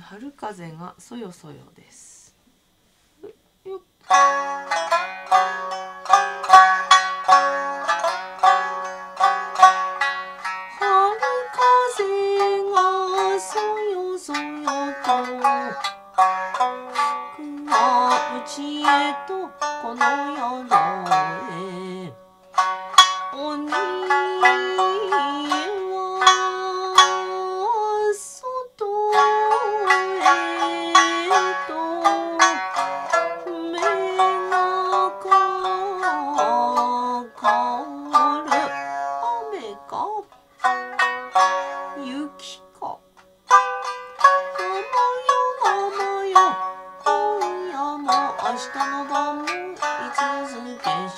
春風がそよそよです。よっ春風がそよそよと吹くはうちへとこの夜明日の晩もいつ続け